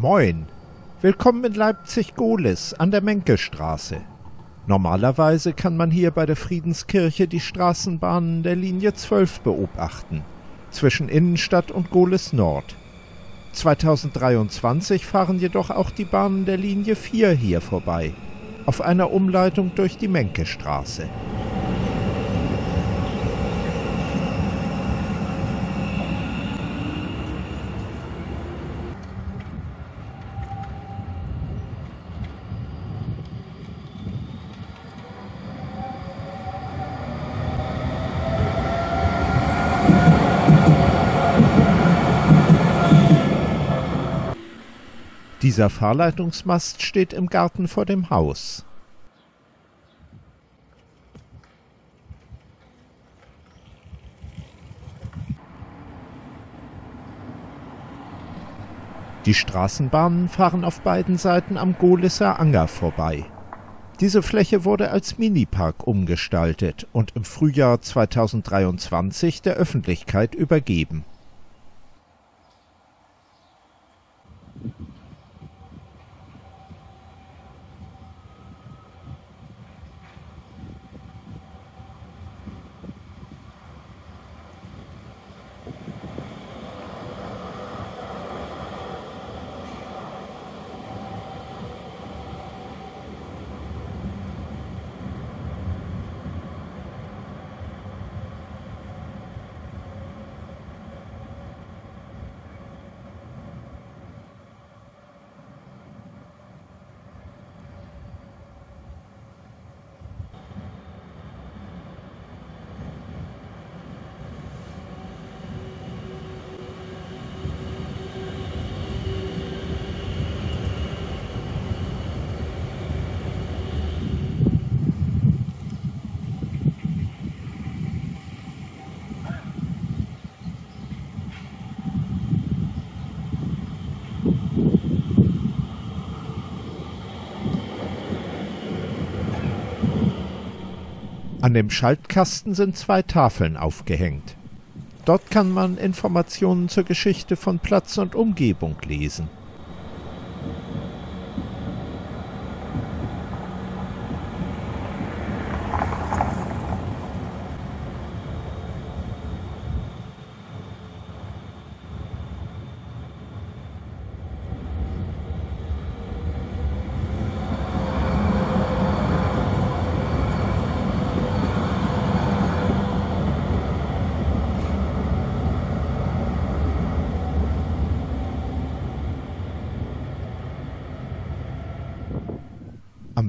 Moin. Willkommen in Leipzig-Gohlis an der Menkelstraße. Normalerweise kann man hier bei der Friedenskirche die Straßenbahnen der Linie 12 beobachten, zwischen Innenstadt und Gohlis Nord. 2023 fahren jedoch auch die Bahnen der Linie 4 hier vorbei, auf einer Umleitung durch die Menkestraße. Dieser Fahrleitungsmast steht im Garten vor dem Haus. Die Straßenbahnen fahren auf beiden Seiten am Gohlisser Anger vorbei. Diese Fläche wurde als Minipark umgestaltet und im Frühjahr 2023 der Öffentlichkeit übergeben. An dem Schaltkasten sind zwei Tafeln aufgehängt. Dort kann man Informationen zur Geschichte von Platz und Umgebung lesen.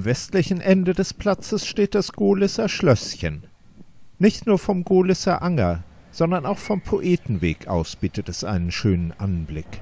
Westlichen Ende des Platzes steht das Gohlisser Schlösschen. Nicht nur vom Gohlisser Anger, sondern auch vom Poetenweg aus bietet es einen schönen Anblick.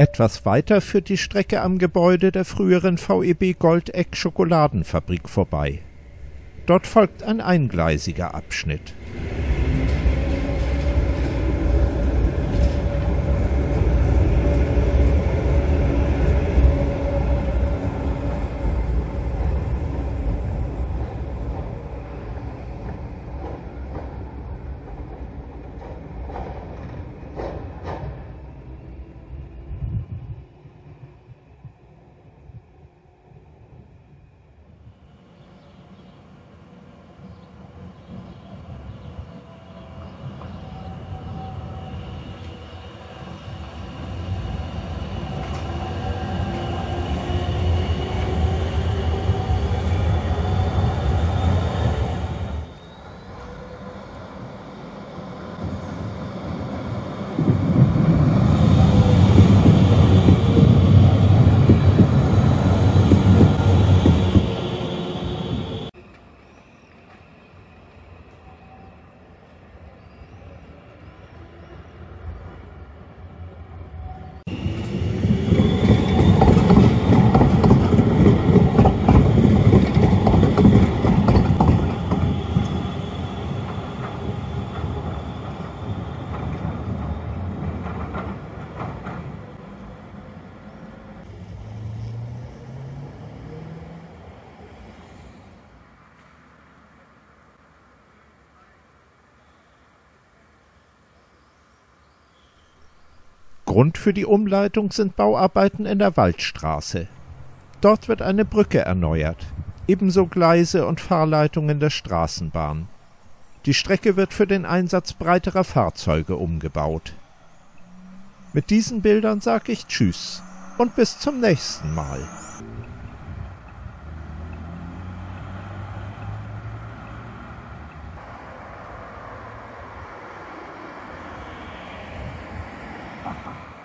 Etwas weiter führt die Strecke am Gebäude der früheren VEB Goldeck Schokoladenfabrik vorbei. Dort folgt ein eingleisiger Abschnitt. Grund für die Umleitung sind Bauarbeiten in der Waldstraße. Dort wird eine Brücke erneuert, ebenso Gleise und Fahrleitungen der Straßenbahn. Die Strecke wird für den Einsatz breiterer Fahrzeuge umgebaut. Mit diesen Bildern sag ich Tschüss und bis zum nächsten Mal. Ha ha ha.